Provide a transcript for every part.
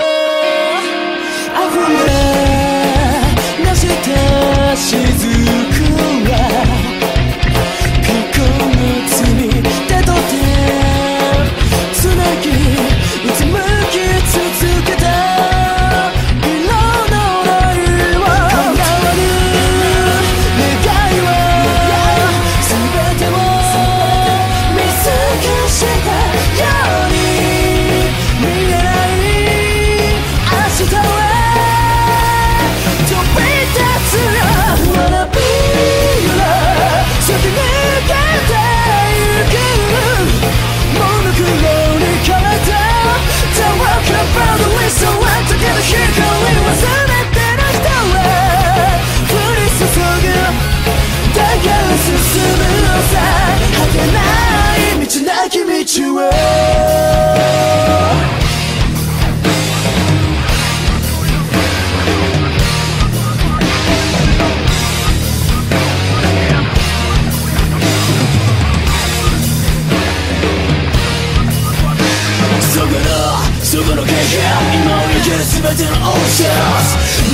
I wonder, now she does, そこの経験今を生きる全てのオーシャ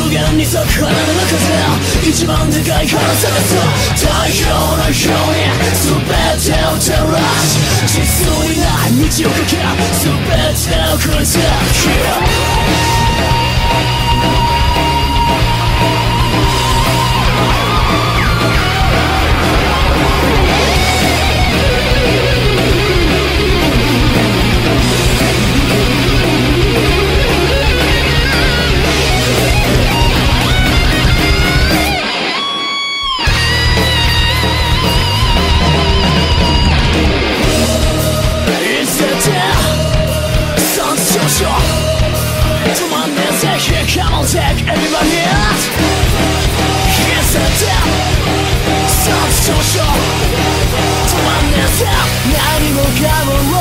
ン無限に咲く花の中で一番でかい花探す太陽のようにを照らし実にない道をかけ全てをくれて Come can't take anybody else. Here's the death Sounds social To understand 何もかも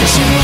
Cause you